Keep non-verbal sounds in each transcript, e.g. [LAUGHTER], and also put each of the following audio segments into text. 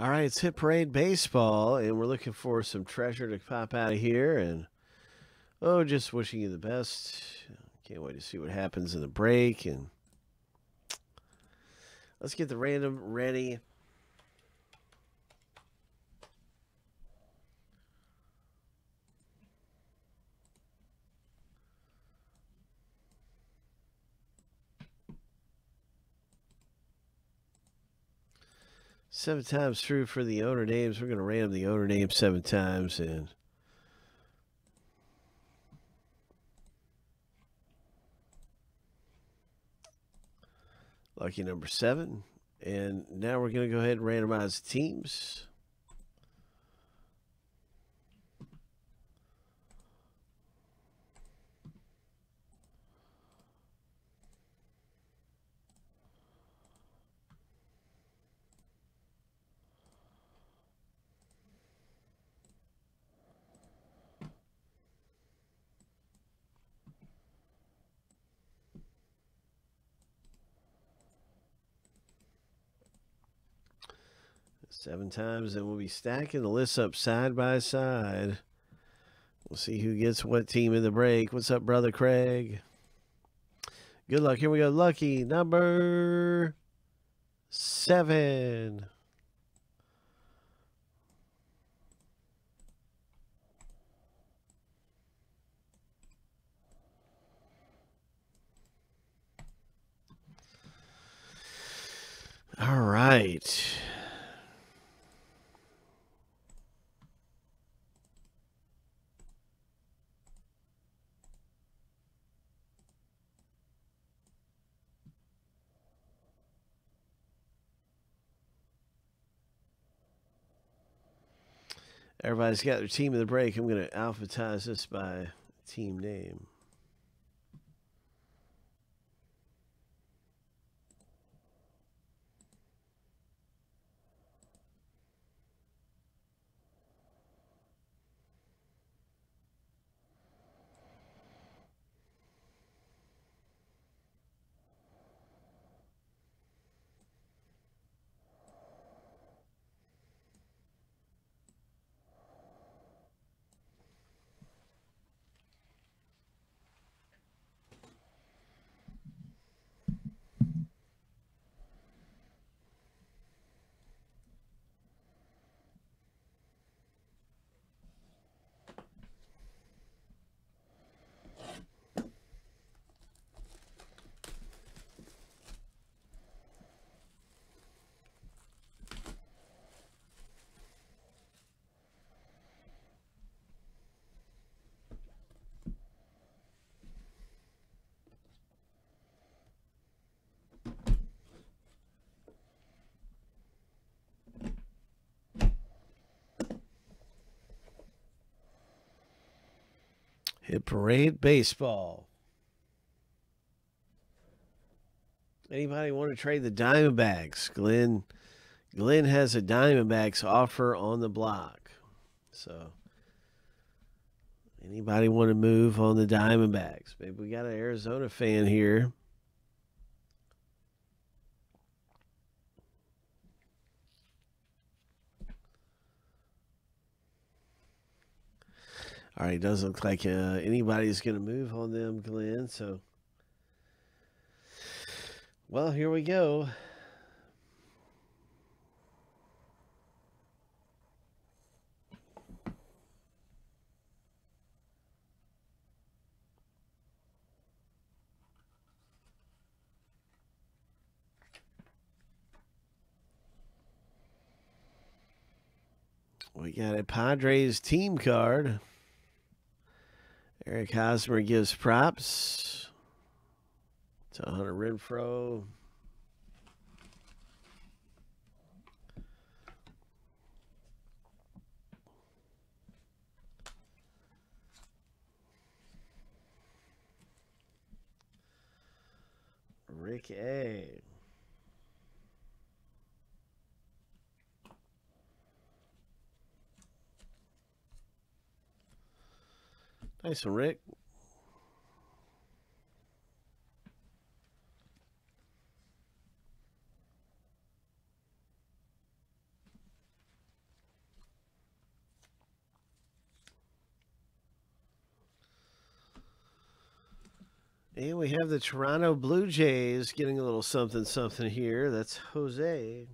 All right, it's Hit Parade Baseball, and we're looking for some treasure to pop out of here. And oh, just wishing you the best. Can't wait to see what happens in the break. And let's get the random ready. Seven times through for the owner names. We're going to random the owner name seven times. And lucky number seven. And now we're going to go ahead and randomize the teams. Seven times, and we'll be stacking the lists up side by side. We'll see who gets what team in the break. What's up, brother Craig? Good luck. Here we go. Lucky number seven. All right. Everybody's got their team of the break. I'm going to alphabetize this by team name. Hit Parade Baseball. Anybody want to trade the Diamondbacks? Glenn Glenn has a Diamondbacks offer on the block. So anybody want to move on the Diamondbacks? Maybe we got an Arizona fan here. All right, doesn't look like uh, anybody's going to move on them, Glenn. So, well, here we go. We got a Padres team card. Eric Hosmer gives props to Hunter Renfroe. Rick A. Nice, Rick. And we have the Toronto Blue Jays getting a little something something here. That's Jose.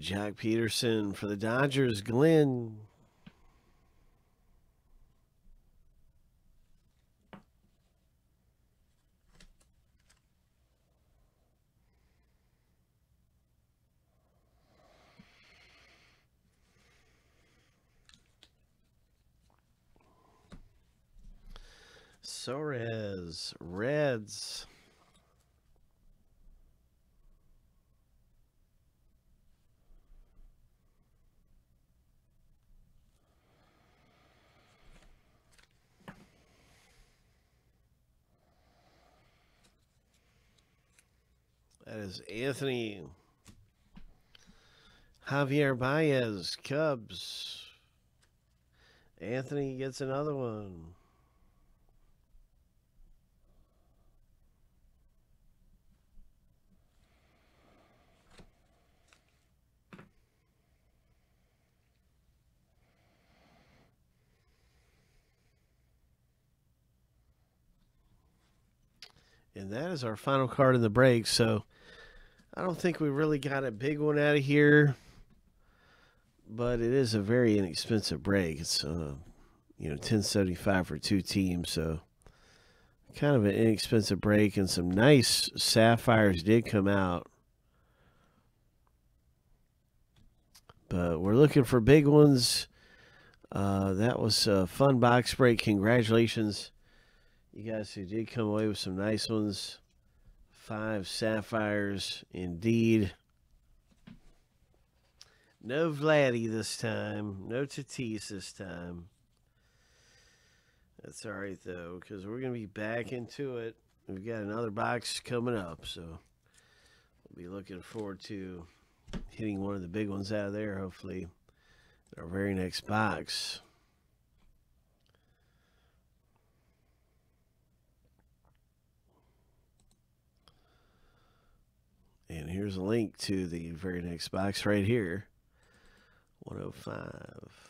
Joc Pederson for the Dodgers, Glenn. Anthony Javier Baez, Cubs. Anthony gets another one. And that is our final card in the break. So I don't think we really got a big one out of here, but it is a very inexpensive break. It's uh, you know, ten seventy five for two teams, so kind of an inexpensive break, and some nice sapphires did come out. But we're looking for big ones. Uh, that was a fun box break. Congratulations you guys who did come away with some nice ones. Five sapphires, indeed. No Vladdy this time. No Tatis this time. That's all right, though, because we're going to be back into it. We've got another box coming up, so we'll be looking forward to hitting one of the big ones out of there, hopefully, our very next box. And here's a link to the very next box right here 105.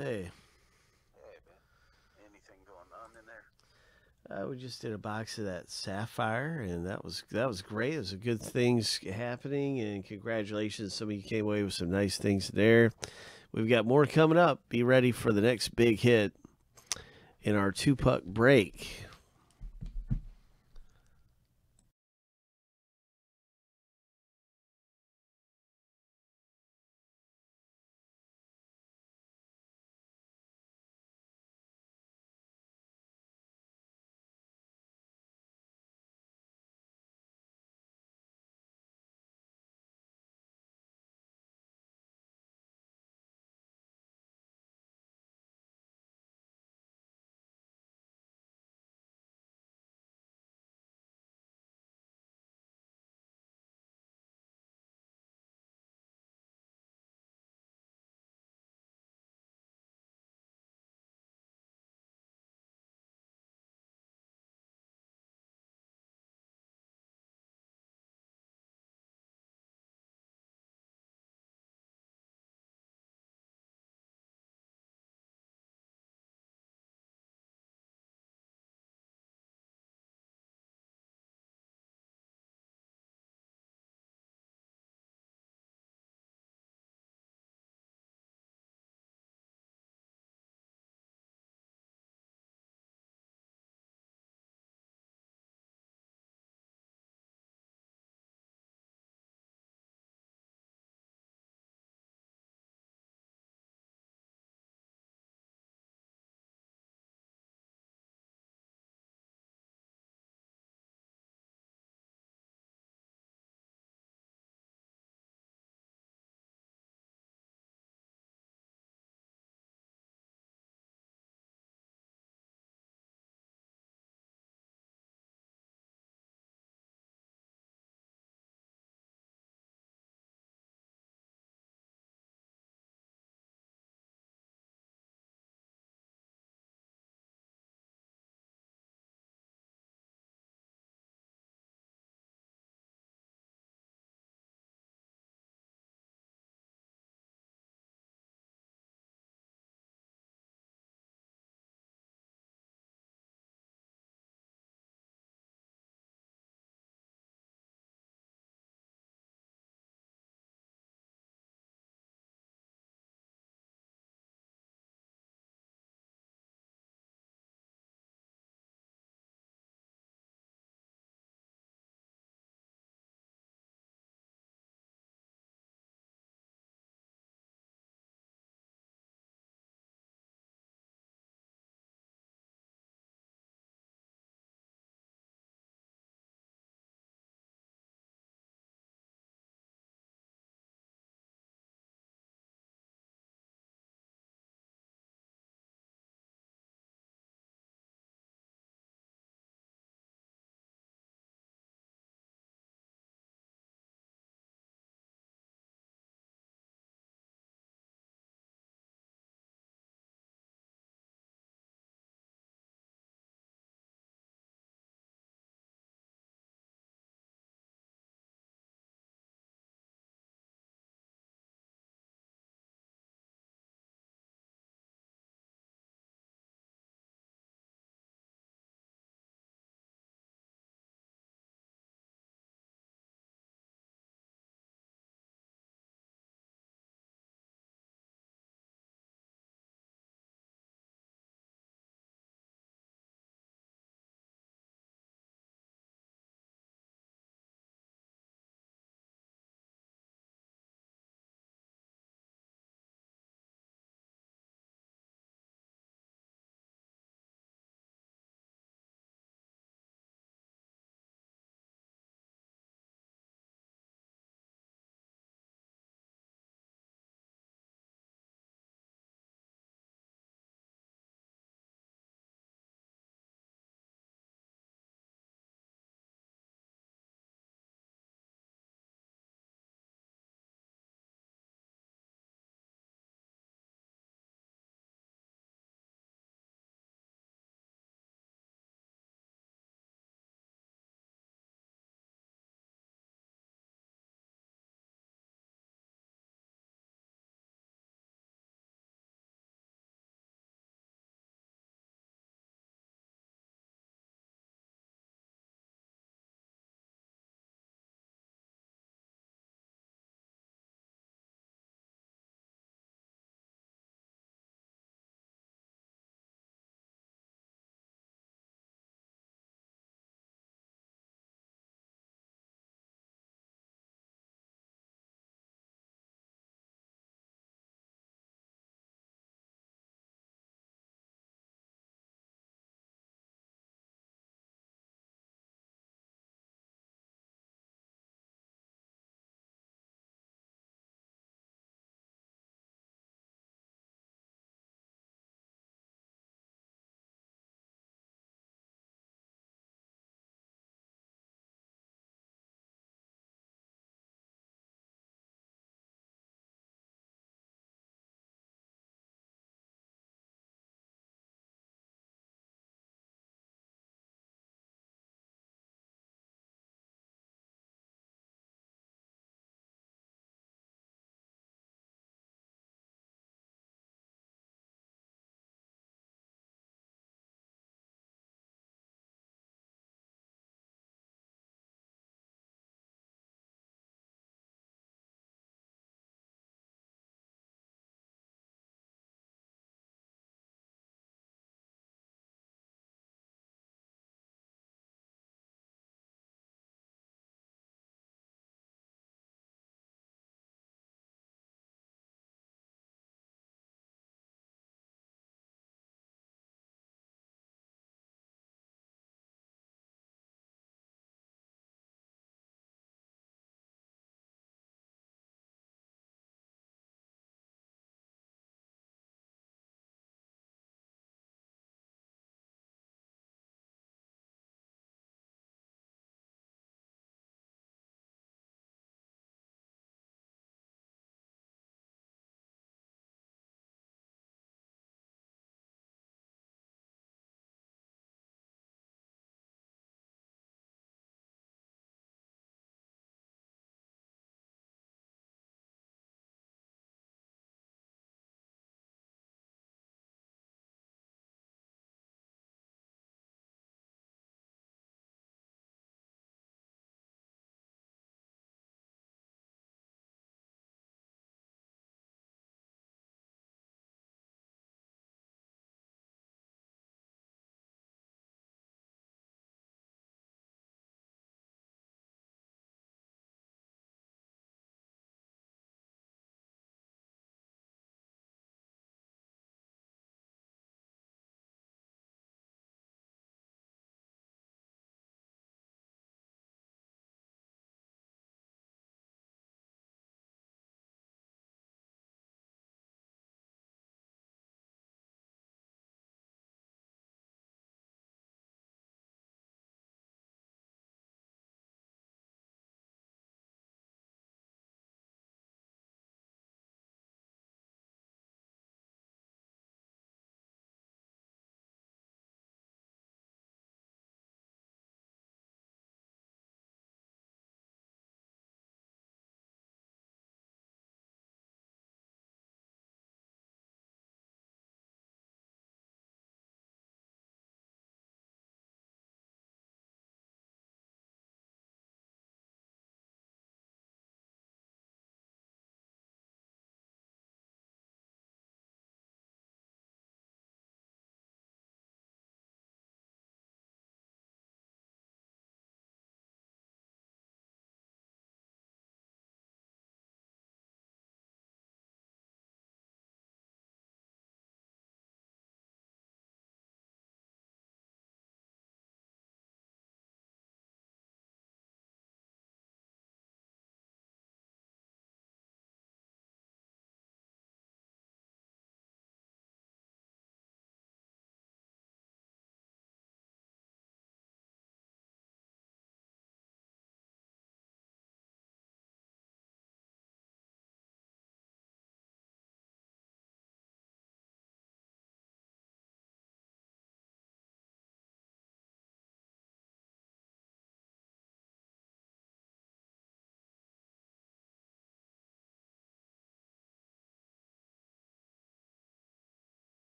Hey. Hey, man. Anything going on in there? Uh, we just did a box of that sapphire, and that was that was great. It was a good things happening, and congratulations! Some of you came away with some nice things there. We've got more coming up. Be ready for the next big hit in our two puck break.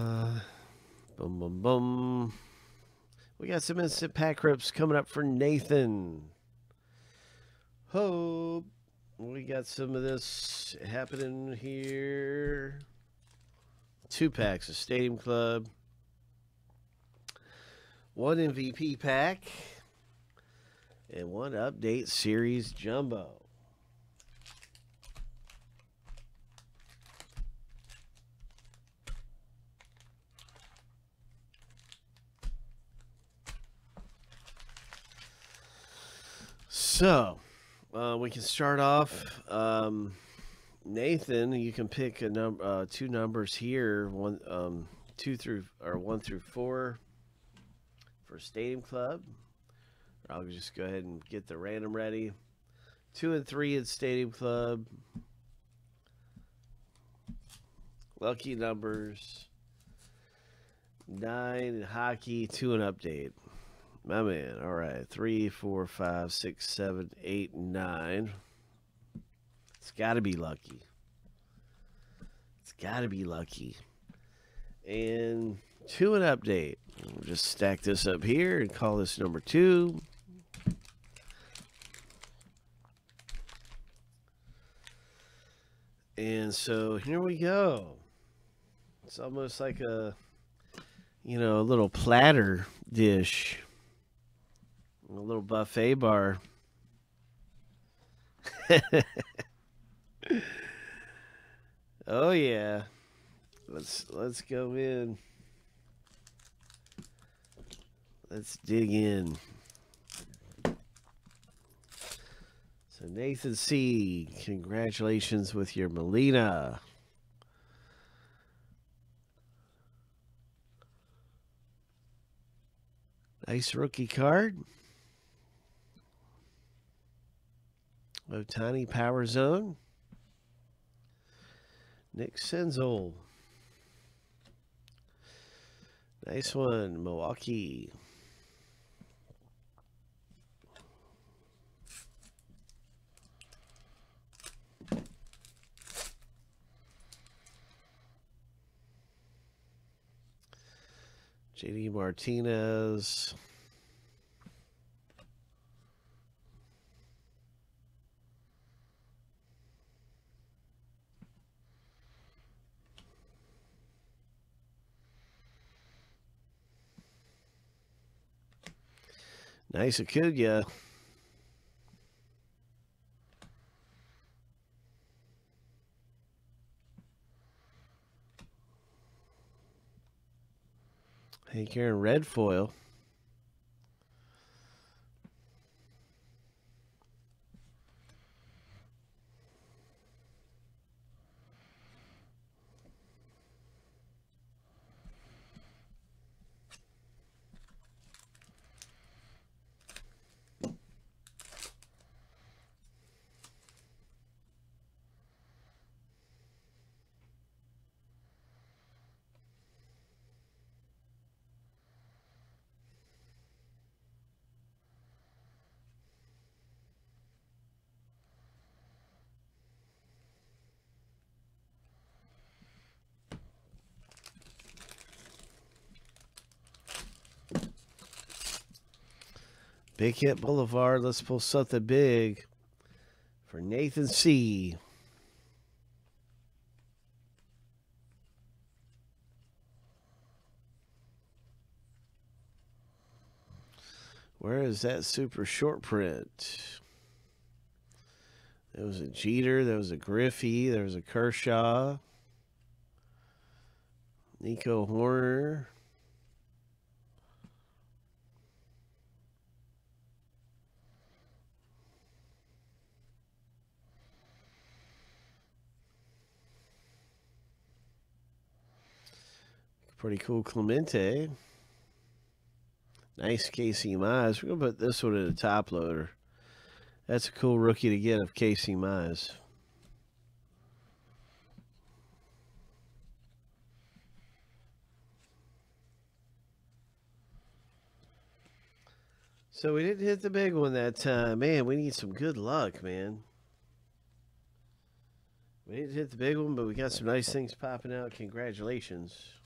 Uh, boom, boom, boom. We got some instant pack rips coming up for Nathan. Hope we got some of this happening here. Two packs of Stadium Club, one MVP pack, and one update series jumbo. So, uh, we can start off. Um, Nathan, you can pick a number, uh, two numbers here, one, um, two through or one through four for Stadium Club. I'll just go ahead and get the random ready. Two and three at Stadium Club. Lucky numbers. Nine hockey, two and update. My man. All right. Three, four, five, six, seven, eight, nine. It's got to be lucky. It's got to be lucky. And two an update. We'll just stack this up here and call this number two. And so here we go. It's almost like a, you know, a little platter dish. A little buffet bar. [LAUGHS] oh yeah. Let's let's go in. Let's dig in. So Nathan C, congratulations with your Molina. Nice rookie card. Ohtani Power Zone. Nick Senzel. Nice one, Milwaukee. JD Martinez. Nice Acuna. Hey, Aaron red foil. Big Hit Boulevard. Let's pull something big for Nathan C. Where is that super short print? There was a Jeter, there was a Griffey, there was a Kershaw, Nico Hoerner. Pretty cool Clemente. Nice Casey Mize. We're going to put this one in a top loader. That's a cool rookie to get of Casey Mize. So we didn't hit the big one that time. Man, we need some good luck, man. We didn't hit the big one, but we got some nice things popping out. Congratulations.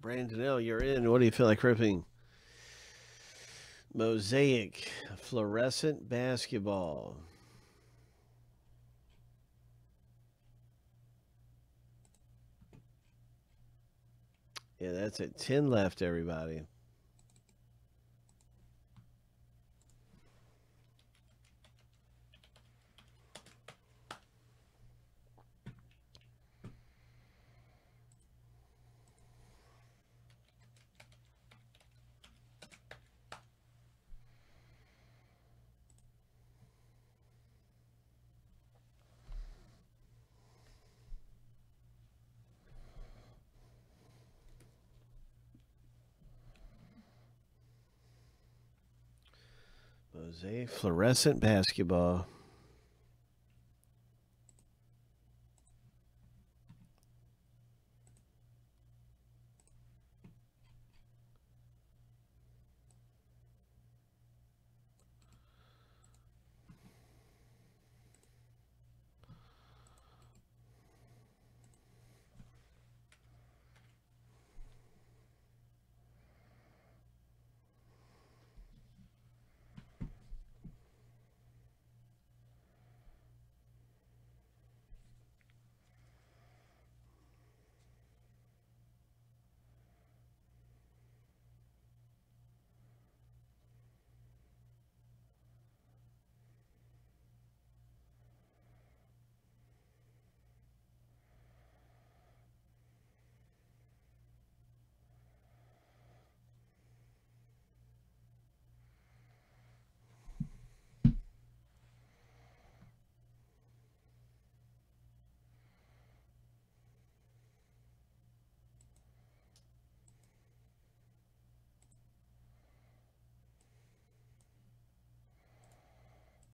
Brandon L, you're in. What do you feel like ripping? Mosaic fluorescent basketball. Yeah, that's it. 10 left, everybody. Jose fluorescent basketball.